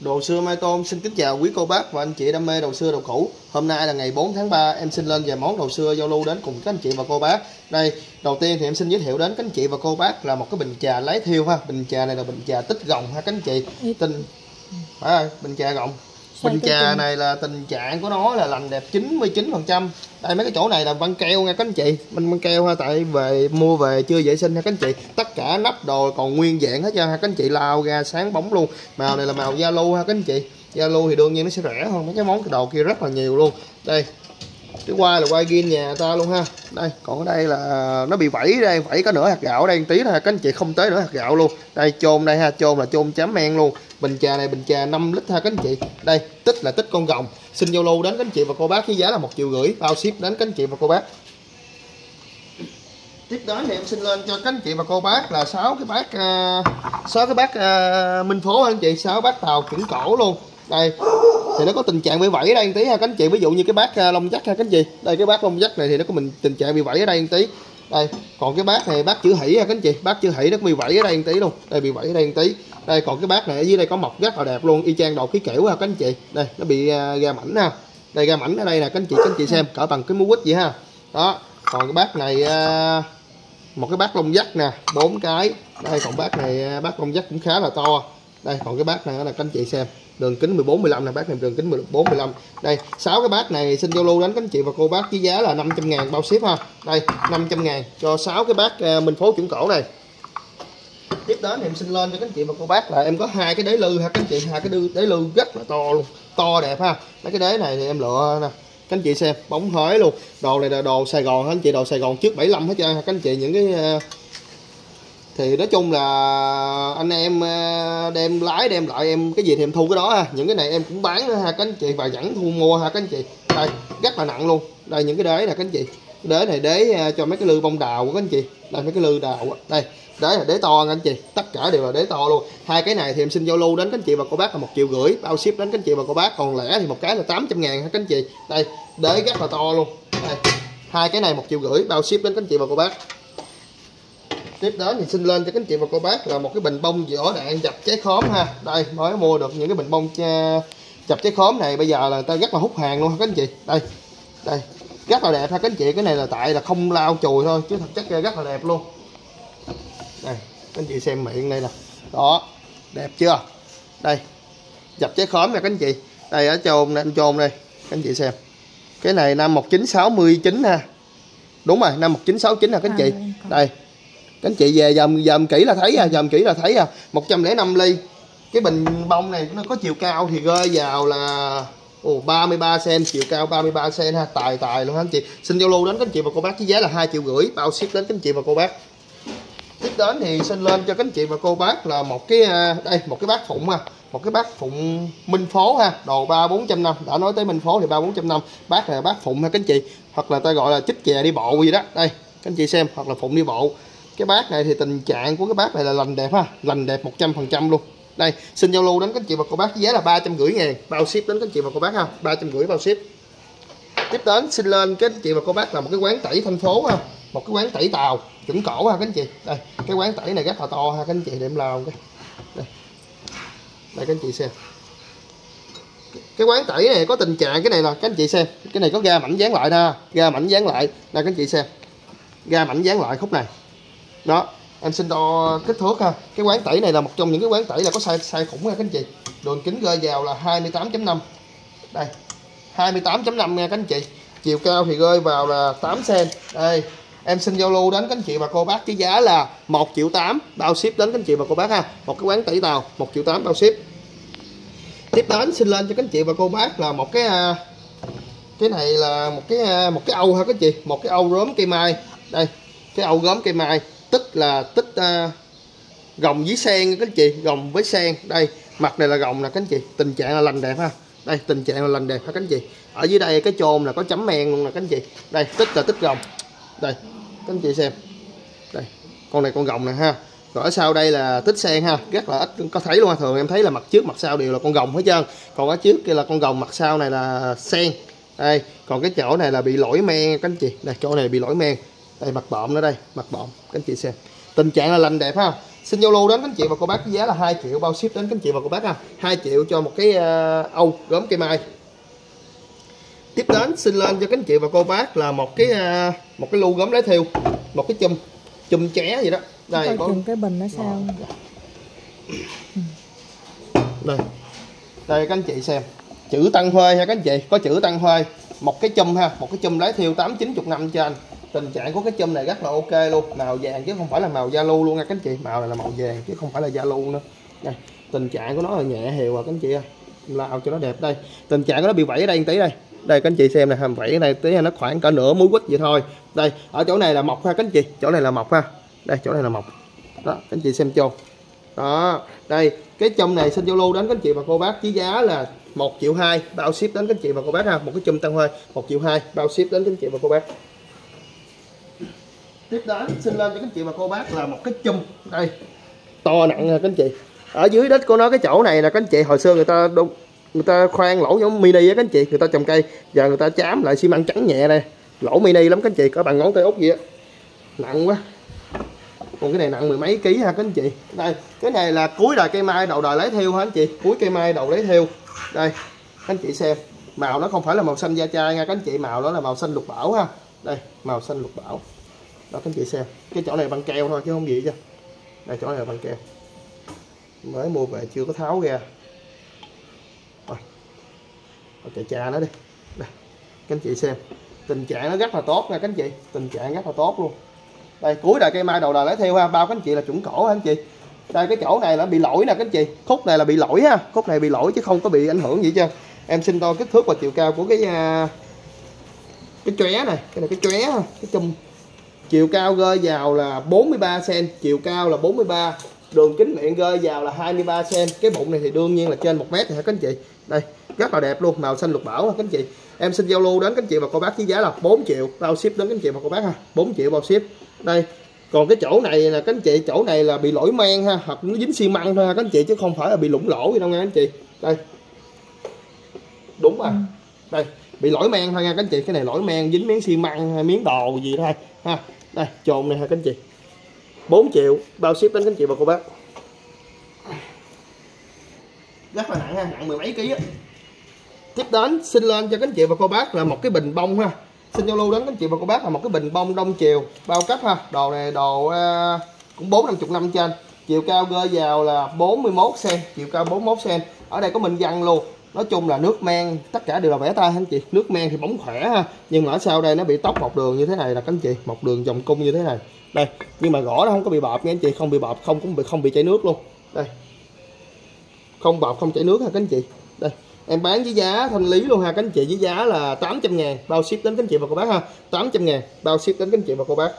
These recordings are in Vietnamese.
Đồ xưa Mai Tôn xin kính chào quý cô bác và anh chị đam mê đồ xưa đồ cũ. Hôm nay là ngày 4 tháng 3, em xin lên vài món đồ xưa giao lưu đến cùng các anh chị và cô bác. Đây, đầu tiên thì em xin giới thiệu đến các anh chị và cô bác là một cái bình trà lấy thiêu ha. Bình trà này là bình trà tích gồng ha các anh chị. Tình phải rồi, bình trà gồng. Bình trà này là tình trạng của nó là lành đẹp 99%. Đây mấy cái chỗ này là băng keo nha các anh chị. Mình băng keo ha tại về mua về chưa vệ sinh ha các anh chị. Tất cả nắp đồ còn nguyên dạng hết trơn ha các anh chị lao ra sáng bóng luôn. Màu này là màu Zalo ha các anh chị. Zalo thì đương nhiên nó sẽ rẻ hơn mấy cái món cái đồ kia rất là nhiều luôn. Đây. Cái quai là quai gin nhà ta luôn ha. Đây, còn ở đây là nó bị vẫy đây, vẫy có nửa hạt gạo đây tí thôi các anh chị không tới nửa hạt gạo luôn. Đây chôn đây ha, chôn là chôn chấm men luôn. Bình trà này bình trà 5 lít ha các anh chị. Đây, tích là tích con rồng. Xin giao lưu đến các anh chị và cô bác với giá là một triệu rưỡi bao ship đến các anh chị và cô bác. Tiếp đến thì em xin lên cho các anh chị và cô bác là sáu cái bát à, sáu cái bát à, Minh Phố anh chị, sáu bát tàu chuẩn cổ luôn. Đây. Thì nó có tình trạng bị vẫy ở đây một tí ha cánh chị, ví dụ như cái bát à, lông dắt ha cánh chị. Đây cái bát lông dắt này thì nó có mình tình trạng bị vẫy ở đây một tí. Đây, còn cái bát này bát chữ hỷ ha cánh chị, bát chữ hỷ nó bị vẫy ở đây một tí luôn. Đây bị vẫy ở đây một tí. Đây còn cái bát này ở dưới đây có mọc rất là đẹp luôn, y chang đầu ký kiểu ha cánh chị. Đây, nó bị à, ra mảnh ha. Đây ra mảnh ở đây nè cánh chị, cánh chị xem cỡ bằng cái múa quýt vậy ha. Đó. Còn cái bát này à, một cái bát lông dắt nè bốn cái đây còn bát này bát lông dắt cũng khá là to đây còn cái bát này là cánh chị xem đường kính 14 15 nè bác này đường kính 14 15 đây sáu cái bát này xin giao lưu đến các anh chị và cô bác với giá là 500 ngàn bao ship ha. Đây 500 ngàn cho sáu cái bát à, Minh Phố chuẩn cổ này. Tiếp đến thì em xin lên cho các anh chị và cô bác là em có hai cái đế lư ha các anh chị hai cái đế, lư rất là to luôn to đẹp ha. Mấy cái đế này thì em lựa nè các anh chị xem bóng hới luôn. Đồ này là đồ Sài Gòn ha anh chị? Đồ Sài Gòn trước 75 hết trơn ha các anh chị những cái à, thì nói chung là anh em ờ, đem lái, đem lại em cái gì thì em thu cái đó ha. Những cái này em cũng bán nữa ha, các anh chị. Và vẫn thu mua ha, các anh chị. Đây, rất là nặng luôn. Đây, những cái đế nè, các anh chị. Đế này đế ờ, cho mấy cái lư bông đào của các anh chị. Đây, mấy cái lư đào đây, đế là đế to anh chị. Tất cả đều là đế to luôn. Hai cái này thì em xin giao lưu đến các anh chị và cô bác là một triệu rưỡi. Bao ship đến các anh chị và cô bác. Còn lẻ thì một cái là 800 ngàn ha, các anh chị. Đây, đế rất là to luôn. Đây, hai cái này một triệu rưỡi. Bao ship đến các anh chị và cô bác tiếp đến thì xin lên cho các anh chị và cô bác là một cái bình bông vỏ đạn dập trái khóm ha. Đây mới mua được những cái bình bông dập trái khóm này. Bây giờ là ta rất là hút hàng luôn ha các anh chị. Đây đây. Rất là đẹp ha các anh chị. Cái này là tại là không lao chùi thôi chứ thật chất ra rất là đẹp luôn. Đây các anh chị xem miệng đây nè. Đó đẹp chưa? Đây dập trái khóm nè các anh chị. Đây ở chôn đây anh chôn đây. Các anh chị xem. Cái này năm 1969 ha. Đúng rồi năm 1969 nè các anh chị đây các anh chị về dòm dòm kỹ là thấy à dòm kỹ là thấy à. 105 ly. Cái bình bông này nó có chiều cao thì rơi vào là Ồ, 33 cm chiều cao 33 cm ha tài tài luôn ha anh chị. Xin giao lưu đến các anh chị và cô bác với giá là hai triệu rưỡi bao ship đến các anh chị và cô bác. Tiếp đến thì xin lên cho các anh chị và cô bác là một cái à, đây một cái bát phụng ha một cái bát phụng minh phố ha đồ ba bốn trăm năm. Đã nói tới minh phố thì ba bốn trăm năm. Bát này là bát phụng ha các anh chị hoặc là ta gọi là chích chè đi bộ gì đó. Đây các anh chị xem hoặc là phụng đi bộ cái bát này thì tình trạng của cái bát này là lành đẹp ha, lành đẹp 100% luôn. Đây, xin giao lưu đến các chị và cô bác giá là ba trăm rưỡi ngàn. Bao ship đến các chị và cô bác ha, ba trăm rưỡi bao ship. Tiếp đến, xin lên các chị và cô bác là một cái quán tẩy thành phố ha, một cái quán tẩy tàu, chuẩn cổ ha các anh chị. Đây, cái quán tẩy này rất là to ha các anh chị, để em làm cái. Đây. Đây các anh chị xem. Cái quán tẩy này có tình trạng, cái này là các anh chị xem, cái này có ga mảnh dán lại nè, ga mảnh dán lại. Nè các anh chị xem. Ga mảnh dán lại khúc này đó, em xin đo kích thước ha. Cái quán tẩy này là một trong những cái quán tẩy là có sai sai khủng nha các anh chị. Đường kính rơi vào là 28.5 đây 28.5 nha các anh chị. Chiều cao thì rơi vào là 8 cm đây, em xin giao lưu đến các anh chị và cô bác với giá là 1 triệu 8 bao ship đến các anh chị và cô bác ha. Một cái quán tẩy tàu 1 triệu 8 bao ship. Tiếp đến, xin lên cho các anh chị và cô bác là một cái à, cái này là một cái à, một cái âu ha các anh chị. Một cái âu rớm cây mai. Đây, cái âu gốm cây mai tức là tích à, gồng với sen các anh chị gồng với sen. Đây mặt này là gồng nè các anh chị. Tình trạng là lành đẹp ha. Đây tình trạng là lành đẹp ha các anh chị. Ở dưới đây cái chôn là có chấm men luôn nè các anh chị. Đây tích là tích gồng. Đây các anh chị xem. Đây con này con gồng nè ha. Rồi ở sau đây là tích sen ha. Rất là ít có thấy luôn ha. Thường em thấy là mặt trước mặt sau đều là con gồng hết trơn. Còn ở trước kia là con gồng mặt sau này là sen. Đây còn cái chỗ này là bị lỗi men các anh chị. Đây chỗ này bị lỗi men đây mặt bọng nữa đây mặt bọng các anh chị xem. Tình trạng là lành đẹp ha. Xin giao lưu đến các anh chị và cô bác với giá là 2 triệu bao ship đến các anh chị và cô bác ha. 2 triệu cho một cái uh, âu gốm cây mai. Tiếp đến xin lên cho các anh chị và cô bác là một cái uh, một cái lu gốm lấy thiêu một cái chum chum ché gì đó. Đây có cái bình nó sao? Đây. Đây các anh chị xem. Chữ tăng thuê ha các anh chị. Có chữ tăng thuê một cái chum ha một cái chum lấy thiêu tám chín chục năm cho anh tình trạng của cái chum này rất là ok luôn. Màu vàng chứ không phải là màu da lưu luôn nha các anh chị màu này là màu vàng chứ không phải là da lưu nữa. Đây tình trạng của nó là nhẹ hiệu à các anh chị à. lao cho nó đẹp đây. Tình trạng của nó bị vẫy ở đây tí đây. Đây các anh chị xem này hàm vẫy đây tí nó khoảng cả nửa muối quýt vậy thôi. Đây, ở chỗ này là mọc ha các anh chị chỗ này là mọc ha. Đây, chỗ này là mọc. Đó các anh chị xem cho đó, đây, cái chum này xin lưu đến các anh chị và cô bác với giá là 1 triệu 2 bao ship đến các anh chị và cô bác ha. Một cái chum tăng hơi 1 triệu 2 bao ship đến các anh chị và cô bác tiếp đến, xin lên cho các anh chị và cô bác là một cái chum. Đây. To nặng nha, các anh chị. Ở dưới đất của nó, cái chỗ này là các anh chị, hồi xưa người ta đụng người ta khoan lỗ giống mini á các anh chị. Người ta trồng cây, giờ người ta chám lại xi măng trắng nhẹ đây. Lỗ mini lắm các anh chị, có bằng ngón tay út vậy á. Nặng quá. Còn cái này nặng mười mấy ký ha các anh chị. Đây, cái này là cuối đời cây mai, đầu đời lấy theo hả anh chị? Cuối cây mai, đầu lấy theo. Đây, các anh chị xem. Màu nó không phải là màu xanh da chai nha các anh chị, màu đó là màu xanh lục bảo ha. Đây, màu xanh lục bảo đó, các anh chị xem. Cái chỗ này bằng keo thôi, chứ không gì chứ. Đây, chỗ này là bằng keo. Mới mua về chưa có tháo ra. Rồi. Chạy cha nó đi. Đây, các anh chị xem. Tình trạng nó rất là tốt nha, các anh chị. Tình trạng rất là tốt luôn. Đây, cuối đời cây mai, đầu đời lấy theo ha. Bao các anh chị là chuẩn cổ ha anh chị? Đây, cái chỗ này là bị lỗi nè, các anh chị. Khúc này là bị lỗi ha. Khúc này bị lỗi chứ không có bị ảnh hưởng gì chứ em xin đo kích thước và chiều cao của cái à, cái chóe này. Cái này cái chóe cái chung chiều cao rơi vào là 43 cm chiều cao là 43 đường kính miệng rơi vào là 23 cm cái bụng này thì đương nhiên là trên một mét hả các anh chị? Đây rất là đẹp luôn màu xanh lục bảo ha các anh chị? Em xin giao lưu đến các anh chị và cô bác với giá là 4 triệu bao ship đến các anh chị và cô bác ha 4 triệu bao ship. Đây còn cái chỗ này là các anh chị chỗ này là bị lỗi men ha hoặc nó dính xi măng thôi ha các anh chị chứ không phải là bị lủng lỗ gì đâu nha anh chị. Đây. Đúng à đây bị lỗi men thôi nha các anh chị cái này lỗi men dính miếng xi măng hay miếng đồ gì thôi ha đây trồn này ha các anh chị 4 triệu bao ship đến các anh chị và cô bác. Rất là nặng ha nặng mười mấy ký á. Tiếp đến xin lên cho các anh chị và cô bác là một cái bình bông ha. Xin giao lưu đến các anh chị và cô bác là một cái bình bông đông chiều bao cấp ha. Đồ này đồ uh, cũng bốn năm chục năm trên. Chiều cao rơi vào là 41 cm chiều cao 41 cm ở đây có minh văn luôn nói chung là nước men, tất cả đều là vẽ tay anh chị? Nước men thì bóng khỏe ha, nhưng mà ở sau đây nó bị tóc một đường như thế này là anh chị một đường vòng cung như thế này. Đây, nhưng mà gõ nó không có bị bọt nha anh chị, không bị bọt, không cũng bị không bị chảy nước luôn. Đây. Không bọt, không chảy nước ha các anh chị? Đây, em bán với giá thanh lý luôn ha các anh chị? Với giá là 800 ngàn, bao ship đến các anh chị và cô bác ha. 800 ngàn, bao ship đến các anh chị và cô bác.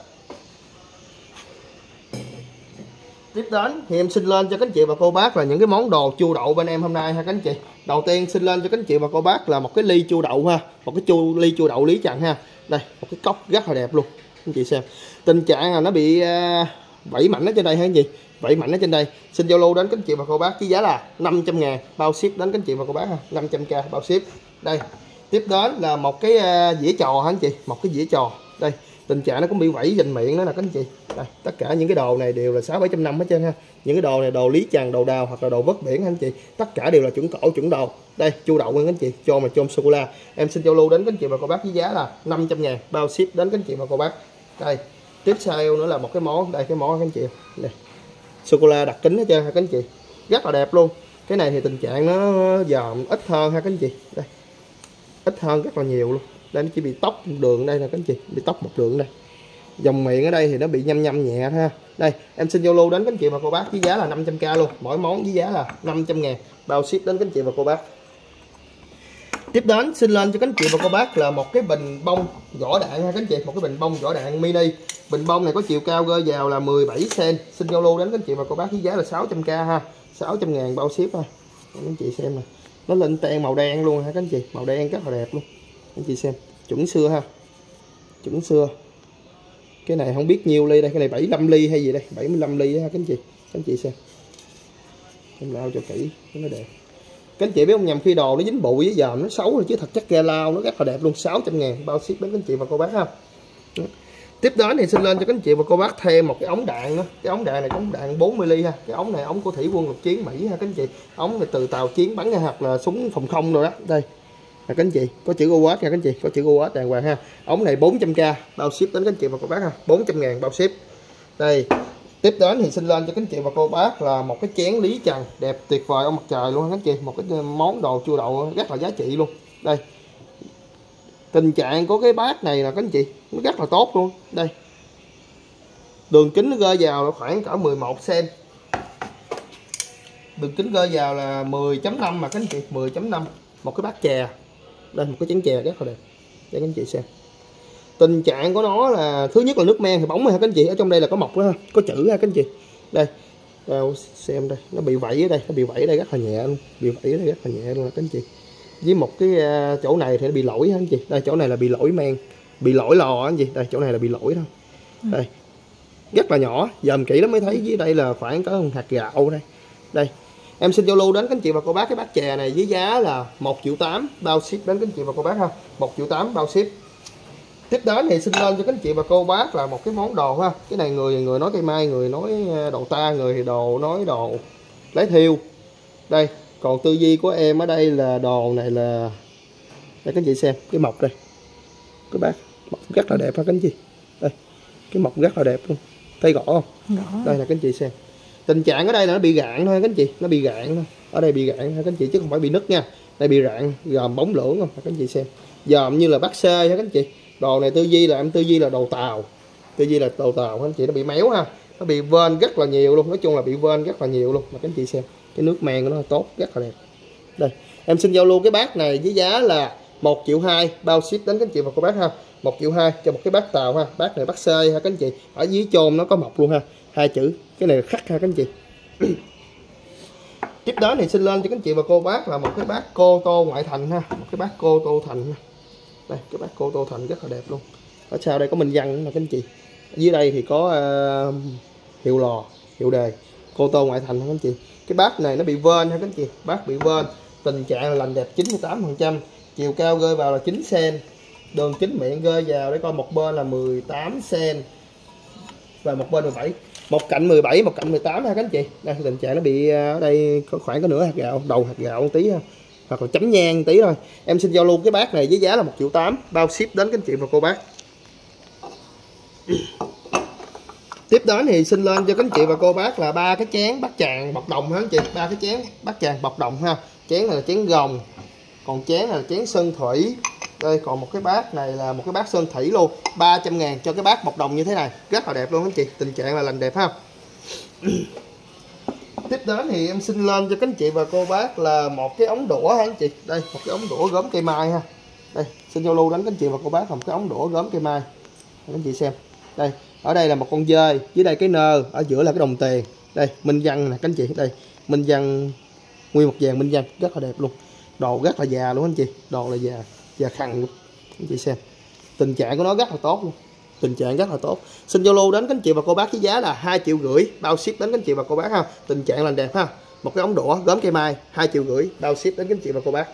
Tiếp đến, thì em xin lên cho các anh chị và cô bác là những cái món đồ chu đậu bên em hôm nay ha các anh chị. Đầu tiên, xin lên cho các anh chị và cô bác là một cái ly chu đậu ha, một cái chu, ly chu đậu lý trần ha. Đây, một cái cốc rất là đẹp luôn. Anh chị xem, tình trạng là nó bị à, vẫy mảnh ở trên đây hay anh chị. Vẫy mảnh ở trên đây. Xin giao lưu đến các anh chị và cô bác với giá là 500 ngàn, bao ship đến các anh chị và cô bác ha 500k bao ship. Đây, tiếp đến là một cái à, dĩa trò hả anh chị, một cái dĩa trò. Đây tình trạng nó cũng bị vẫy dành miệng đó nè các anh chị. Đây, tất cả những cái đồ này đều là sáu bảy trăm năm hết trơn ha. Những cái đồ này đồ lý trần đồ đào hoặc là đồ vớt biển anh chị. Tất cả đều là chuẩn cổ chuẩn đồ. Đây chu đậu nha các anh chị. Cho mà chôm sô cô la. Em xin giao lưu đến các anh chị và cô bác với giá là 500 ngàn. Bao ship đến các anh chị và cô bác. Đây tiếp sau nữa là một cái món. Đây cái món các anh chị. Này sô cô la đặc kính hết trơn ha các anh chị. Rất là đẹp luôn. Cái này thì tình trạng nó ờ, dòm ít hơn ha các anh chị. Đây ít hơn rất là nhiều luôn đây nó chỉ bị tóc đường đây là các anh chị. Bị tóc một đường đây. Dòng miệng ở đây thì nó bị nhâm nhâm nhẹ ha. Đây, em xin Zalo đến các anh chị và cô bác với giá là 500k luôn. Mỗi món với giá là 500 ngàn. Bao ship đến các anh chị và cô bác. Tiếp đến, xin lên cho các anh chị và cô bác là một cái bình bông vỏ đạn ha, các anh chị. Một cái bình bông vỏ đạn mini. Bình bông này có chiều cao rơi vào là 17 cm xin Zalo đến các anh chị và cô bác với giá là 600k ha. 600 ngàn bao ship ha. Các anh chị xem nè. Nó lên ten màu đen luôn ha, các anh chị. Màu đen rất là đẹp luôn anh chị xem, chuẩn xưa ha. Chuẩn xưa. Cái này không biết nhiêu ly đây, cái này 75 ly hay gì đây? 75 ly ha các anh chị. Các anh chị xem. Em lao cho kỹ, nó đẹp. Các anh chị biết không, nhầm khi đồ nó dính bụi với giờ nó xấu rồi chứ, thật chất ga lao nó rất là đẹp luôn 600 ngàn. Bao ship đến các anh chị và cô bác ha. Tiếp đến thì xin lên cho các anh chị và cô bác thêm một cái ống đạn nữa cái ống đạn này ống đạn 40 ly ha. Cái ống này, ống của thủy quân lục chiến mỹ ha các anh chị. Ống này từ tàu chiến bắn ra hoặc là súng phòng không rồi đó. Đây nè các anh chị, có chữ OS nha các anh chị, có chữ OS đàng hoàng ha. Ống này 400k bao ship đến các anh chị và cô bác ha 400 ngàn bao ship. Đây, tiếp đến thì xin lên cho các anh chị và cô bác là một cái chén lý trần đẹp tuyệt vời ông mặt trời luôn các anh chị. Một cái ờ, món đồ chua đậu rất là giá trị luôn. Đây, tình trạng của cái bát này là các anh chị, nó rất là tốt luôn. Đây, đường kính nó rơi vào là khoảng cỡ 11 cm đường kính rơi vào là 10.5 mà các anh chị 10.5 một cái bát chè đây một cái chén chè rất là đẹp. Để các anh chị xem. Tình trạng của nó là thứ nhất là nước men thì bóng ha các anh chị? Ở trong đây là có mọc đó ha. Có chữ ha các anh chị. Đây. Đâu, xem đây. Nó bị vẫy ở đây. Nó bị vẫy ở đây rất là nhẹ luôn. Bị vẫy ở đây rất là nhẹ luôn các anh chị. Với một cái à, chỗ này thì nó bị lỗi ha anh chị. Đây chỗ này là bị lỗi men. Bị lỗi lò anh chị. Đây chỗ này là bị lỗi thôi. Đây. Rất là nhỏ. Dòm kỹ lắm mới thấy. Dưới đây là khoảng có hạt gạo đây. Đây em xin giao lưu đến các anh chị và cô bác cái bát chè này với giá là 1 triệu 8 bao ship đến các anh chị và cô bác ha. 1 triệu 8 bao ship. Tiếp đến thì xin lên cho các anh chị và cô bác là một cái món đồ ha. Cái này người người nói cây mai người nói à, đồ ta người thì đồ nói đồ lấy thiêu. Đây còn tư duy của em ở đây là đồ này là đây các anh chị xem cái mọc đây. Các bác mọc rất là đẹp ha các anh chị. Đây cái mọc rất là đẹp luôn. Thấy rõ không? Rõ. đây là các anh chị xem tình trạng ở đây là nó bị gạn thôi, các anh chị. Nó bị gạn thôi. Ở đây bị gạn các anh chị, chứ không phải bị nứt nha. Đây bị rạn, gồm bóng lưỡng không? Các anh chị xem. Dòm như là bắt xê ha các anh chị. Đồ này tư duy là, em tư duy là đồ tàu. Tư duy là đồ tàu, các anh chị. Nó bị méo ha. Nó bị vên rất là nhiều luôn. Nói chung là bị vên rất là nhiều luôn. Mà các anh chị xem, cái nước men của nó tốt, rất là đẹp. Đây, em xin giao lưu cái bát này với giá là một triệu hai, bao ship đến các anh chị và cô bác ha. Một triệu hai cho một cái bát tàu ha. Bát này bát xê ha, các anh chị. Ở dưới chôn nó có mọc luôn ha hai chữ. Cái này khắc ha các anh chị. Tiếp đến thì xin lên cho các anh chị và cô bác là một cái bát cô tô ngoại thành ha. Một cái bát cô tô thành ha. Đây cái bát cô tô thành rất là đẹp luôn. Ở sau đây có minh văn là nè các anh chị. Ở dưới đây thì có uh, hiệu lò hiệu đề cô tô ngoại thành ha các anh chị. Cái bát này nó bị vên ha các anh chị. Bát bị vên tình trạng là lành đẹp 98 phần trăm. Chiều cao rơi vào là 9 cm đường kính miệng rơi vào để coi một bên là 18 cm và một bên 17 một cạnh 17 một cạnh 18 ha các anh chị? Đây, tình trạng nó bị ờ, ở đây có khoảng có nửa hạt gạo, đầu hạt gạo một tí ha. Hoặc là chấm nhang một tí thôi. Em xin giao lưu cái bát này với giá là 1 triệu 8 bao ship đến các anh chị và cô bác. Tiếp đến thì xin lên cho các anh chị và cô bác là ba cái chén bát tràng bọc đồng ha anh chị? Ba cái chén bát tràng bọc đồng ha. Chén này là chén gồng, còn chén này là chén sơn thủy đây, còn một cái bát này là một cái bát sơn thủy luôn. 300 ngàn cho cái bát bọc đồng như thế này. Rất là đẹp luôn anh chị. Tình trạng là lành đẹp ha. Tiếp đến thì em xin lên cho các anh chị và cô bác là một cái ống đũa ha, anh chị. Đây, một cái ống đũa gốm cây mai ha. Đây, xin giao lưu đến các anh chị và cô bác là một cái ống đũa gốm cây mai. Các anh chị xem. Đây, ở đây là một con dơi dưới đây cái nơ, ở giữa là cái đồng tiền. Đây, minh văn nè các anh chị. Đây, minh văn, nguyên một vàng minh văn. Rất là đẹp luôn. Đồ rất là già luôn anh chị. Đồ là già da khăn luôn. Anh chị xem, tình trạng của nó rất là tốt luôn. Tình trạng rất là tốt. Xin zalo đến các anh chị và cô bác với giá là hai triệu rưỡi, bao ship đến các anh chị và cô bác ha. Tình trạng là đẹp ha. Một cái ống đũa, gốm cây mai, hai triệu rưỡi, bao ship đến các anh chị và cô bác.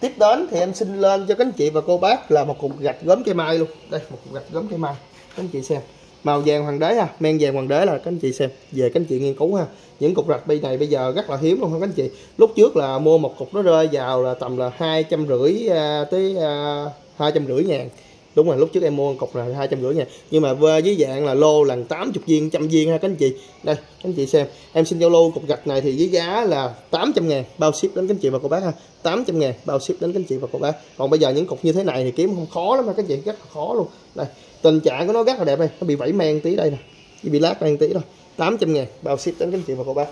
Tiếp đến thì em xin lên cho các anh chị và cô bác là một cục gạch gốm cây mai luôn. Đây, một cục gạch gốm cây mai. Các anh chị xem màu vàng hoàng đế ha, men vàng hoàng đế là các anh chị xem. Về các anh chị nghiên cứu ha. Những cục gạch bây này bây giờ rất là hiếm luôn các anh chị. Lúc trước là mua một cục nó rơi vào là tầm là hai trăm rưỡi à, tới à, hai trăm rưỡi ngàn. Đúng rồi, lúc trước em mua cục là hai trăm rưỡi ngàn. Nhưng mà với dạng là lô lần 80 viên, trăm viên ha các anh chị. Đây, các anh chị xem. Em xin giao lô cục gạch này thì với giá là 800 ngàn. Bao ship đến các anh chị và cô bác ha. 800 ngàn, bao ship đến các anh chị và cô bác. Còn bây giờ những cục như thế này thì kiếm không khó lắm ha các anh chị, rất là khó luôn. Đây tình trạng của nó rất là đẹp đây. Nó bị vảy men tí đây nè. Chỉ bị lát men tí thôi. 800 ngàn. Bao ship đến các anh chị và cô bác.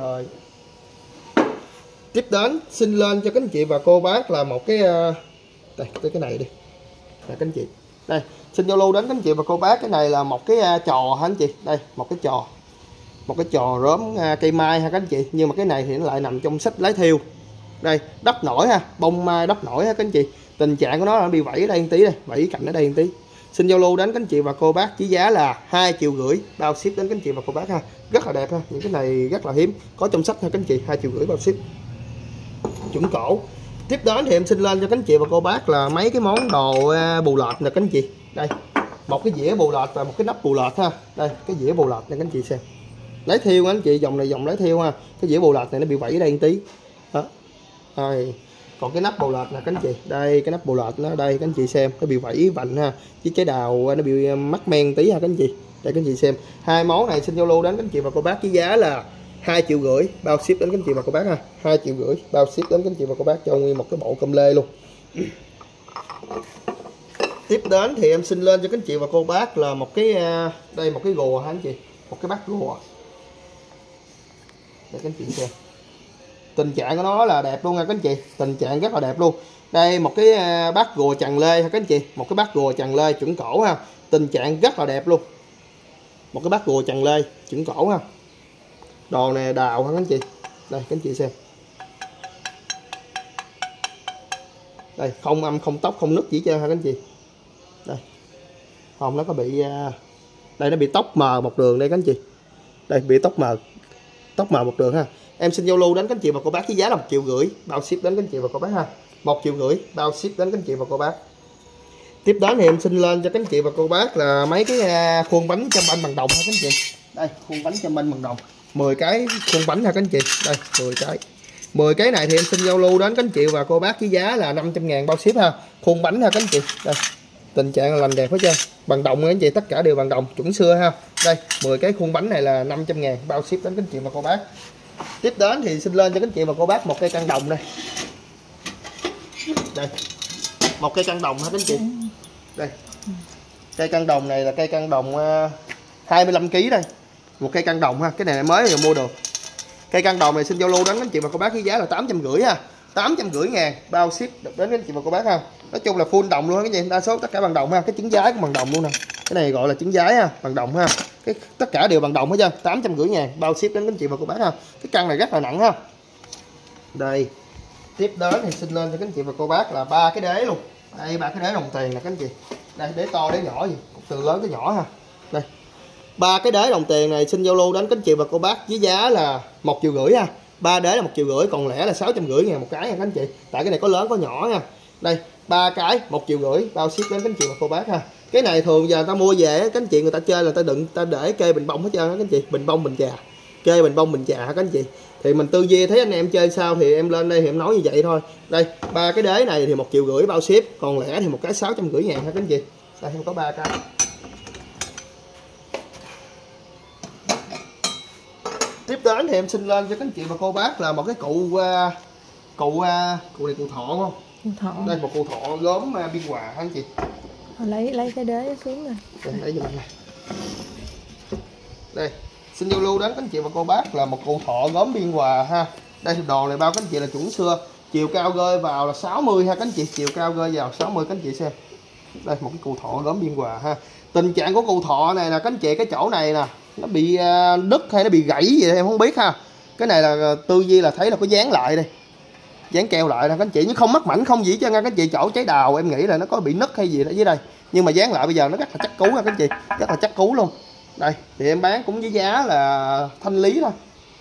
Rồi. Tiếp đến, xin lên cho các anh chị và cô bác là một cái ờ, đây, tới cái này đi. Là các anh chị. Đây, xin giao lưu đến các anh chị và cô bác. Cái này là một cái ờ, trò hả anh chị? Đây, một cái trò. Một cái trò rớm ờ, cây mai ha các anh chị? Nhưng mà cái này thì nó lại nằm trong sách lái thiêu. Đây, đắp nổi ha. Bông mai đắp nổi ha các anh chị? Tình trạng của nó nó bị vẫy ở đây một tí đây, vẫy cạnh ở đây một tí. Xin giao lưu đến các anh chị và cô bác chỉ giá là hai triệu rưỡi, bao ship đến các anh chị và cô bác ha. Rất là đẹp ha, những cái này rất là hiếm. Có trong sách ha các anh chị, hai triệu rưỡi bao ship. Chuẩn cổ. Tiếp đến thì em xin lên cho các anh chị và cô bác là mấy cái món đồ à, bù lợt nè các anh chị. Đây, một cái dĩa bù lợt và một cái nắp bù lợt ha. Đây, cái dĩa bù lợt nè các anh chị xem. Lấy thiêu anh chị dòng này dòng lấy thiêu ha. Cái dĩa bù lợt này nó bị vẫy đây một tí. Đó. Rồi còn cái nắp bù lợt nè, các anh chị. Đây, cái nắp bù lợt nó, đây, các anh chị xem. Nó bị vẫy, vạnh ha. Chứ trái đào à, nó bị à, mắc men tí ha, các anh chị. Đây, các anh chị xem. Hai món này xin lưu đến các anh chị và cô bác với giá là hai triệu rưỡi. Bao ship đến các anh chị và cô bác ha. Hai triệu rưỡi. Bao ship đến các anh chị và cô bác cho nguyên một cái bộ cơm lê luôn. Tiếp đến thì em xin lên cho các anh chị và cô bác là một cái à, đây, một cái gùa hả anh chị. Một cái bát gùa để các anh chị xem tình trạng của nó là đẹp luôn nha các anh chị. Tình trạng rất là đẹp luôn. Đây, một cái à, bát gùa trần lê ha các anh chị? Một cái bát gùa trần lê chuẩn cổ ha. Tình trạng rất là đẹp luôn. Một cái bát gùa trần lê chuẩn cổ ha. Đồ này đào ha các anh chị? Đây, các anh chị xem. Đây, không âm, không tóc, không nứt gì chưa ha các anh chị? Đây. Không, nó có bị à, đây nó bị tóc mờ một đường đây các anh chị. Đây, bị tóc mờ tóc mờ một đường ha em xin giao lưu đến các anh chị và cô bác với giá là một triệu rưỡi. Bao ship đến các anh chị và cô bác ha. Một triệu rưỡi bao ship đến các anh chị và cô bác. Tiếp đến thì em xin lên cho các anh chị và cô bác là mấy cái à, khuôn bánh chăm banh bằng đồng ha các anh chị đây khuôn bánh chăm banh bằng đồng. 10 cái khuôn bánh ha các anh chị đây 10 cái. 10 cái này thì em xin giao lưu đến các anh chị và cô bác với giá là 500 ngàn bao ship ha. Khuôn bánh ha các anh chị đây tình trạng là lành đẹp hết trơn. Bằng đồng anh chị tất cả đều bằng đồng chuẩn xưa ha. Đây 10 cái khuôn bánh này là 500 ngàn bao ship đến các anh chị và cô bác tiếp đến thì xin lên cho các anh chị và cô bác một cây căn đồng đây. Đây, một cây căn đồng ha các anh chị? Đây, cây căn đồng này là cây căn đồng ờ, 25 kg đây. Một cây căn đồng ha, cái này mới vừa mua được cây căn đồng này xin giao lưu đến anh chị và cô bác với giá là tám trăm rưỡi ha, tám trăm rưỡi ngàn, bao ship được đến anh chị và cô bác ha. Nói chung là full đồng luôn cái gì đa số tất cả bằng đồng ha, cái trứng giái của bằng đồng luôn nè. Cái này gọi là trứng giái ha, bằng đồng ha cái, tất cả đều bằng đồng hết trơn, tám trăm rưỡi ngàn, bao ship đến anh chị và cô bác ha. Cái căn này rất là nặng ha. Đây, tiếp đến thì xin lên cho các anh chị và cô bác là ba cái đế luôn. Đây, ba cái đế đồng tiền nè, các anh chị. Đây, đế to, đế nhỏ gì từ lớn tới nhỏ ha. Đây, ba cái đế đồng tiền này xin giao lưu đến các anh chị và cô bác với giá là một triệu rưỡi ha. Ba đế là một triệu rưỡi, còn lẻ là sáu trăm rưỡi ngàn một cái nha các anh chị. Tại cái này có lớn có nhỏ nha. Đây, ba cái, một triệu rưỡi, bao ship đến các anh chị và cô bác ha cái này thường giờ ta mua về các anh chị người ta chơi là ta đựng ta để kê bình bông hết trơn các anh chị. Bình bông bình trà. Kê bình bông bình trà các anh chị? Thì mình tư duy thấy anh em chơi sao thì em lên đây thì em nói như vậy thôi. Đây ba cái đế này thì một triệu rưỡi bao ship còn lẻ thì một cái sáu trăm rưỡi ngàn ha các anh chị? Đây em có ba cái. Tiếp đến thì em xin lên cho các anh chị và cô bác là một cái cụ uh, cụ uh, cụ này cụ thọ không? Thọ. Đây một cụ thọ gốm uh, biên hòa anh chị lấy lấy cái đế xuống rồi đây lấy giùm anh này đây, xin giao lưu đến các anh chị và cô bác là một cụ thọ gốm biên hòa ha. Đây thì đồ này bao các anh chị là chuẩn xưa. Chiều cao rơi vào là 60 ha các anh chị. Chiều cao rơi vào 60 các anh chị xem. Đây, một cái cụ thọ gốm biên hòa ha. Tình trạng của cụ thọ này là các anh chị, cái chỗ này nè, nó bị à, đứt hay nó bị gãy gì em không biết ha. Cái này là à, tư duy là thấy là có dán lại đây dán keo lại nè các anh chị. Nhưng không mất mảnh, không gì cho nha các anh chị. Chỗ trái đào, em nghĩ là nó có bị nứt hay gì ở dưới đây. Nhưng mà dán lại bây giờ nó rất là chắc cú nha các anh chị. Rất là chắc cú luôn. Đây, thì em bán cũng với giá là thanh lý thôi.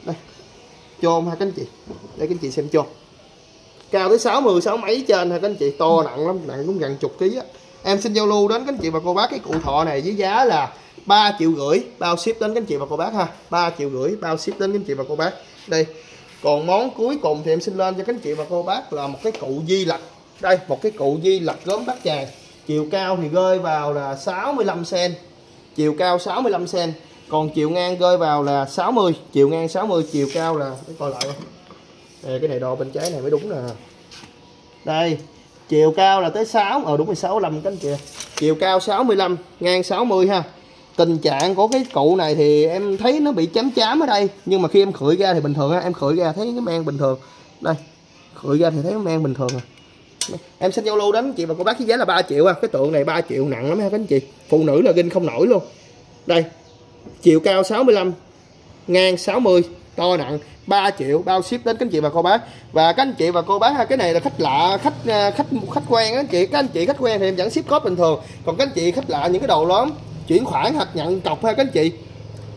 Đây chôn ha các anh chị? Để các anh chị xem chôn cao tới 60 sáu mấy trên ha các anh chị? To nặng lắm, nặng cũng gần chục ký á. Em xin giao lưu đến các anh chị và cô bác cái cụ thọ này với giá là 3 triệu rưỡi, bao ship đến các anh chị và cô bác ha. 3 triệu rưỡi, bao ship đến các anh chị và cô bác. Đây còn món cuối cùng thì em xin lên cho các anh chị và cô bác là một cái cụ di lạch đây một cái cụ di lạch gốm bát tràng chiều cao thì rơi vào là 65 cm chiều cao 65 cm còn chiều ngang rơi vào là 60 chiều ngang 60 chiều cao là để coi lại đây, cái này đo bên trái này mới đúng nè. Đây chiều cao là tới 6 ờ đúng rồi 65 các anh chị chiều cao 65 ngang 60 ha tình trạng của cái cụ này thì em thấy nó bị chám chám ở đây. Nhưng mà khi em khửi ra thì bình thường em khửi ra thấy cái men bình thường. Đây khửi ra thì thấy cái men bình thường à. Em xin giao lưu đến chị và cô bác với giá là 3 triệu à. Cái tượng này 3 triệu nặng lắm ha các anh chị. Phụ nữ là ginh không nổi luôn. Đây, chiều cao 65 ngang 60 to nặng 3 triệu. Bao ship đến các anh chị và cô bác. Và các anh chị và cô bác cái này là khách lạ, khách khách khách quen các anh chị. Các anh chị khách quen thì em vẫn ship code bình thường. Còn các anh chị khách lạ những cái đầu lớn chuyển khoản hoặc nhận cọc ha các anh chị.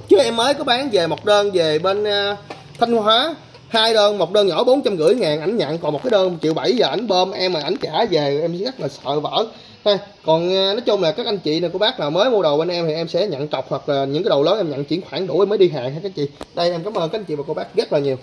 Chứ em mới có bán về một đơn về bên uh, thanh hóa. Hai đơn một đơn nhỏ bốn trăm rưỡi ngàn ảnh nhận còn một cái đơn triệu bảy giờ ảnh bơm em mà ảnh trả về em rất là sợ vỡ. Ha còn uh, nói chung là các anh chị này của bác nào mới mua đồ bên em thì em sẽ nhận cọc hoặc là những cái đồ lớn em nhận chuyển khoản đủ em mới đi hàng ha các anh chị. Đây em cảm ơn các anh chị và cô bác rất là nhiều.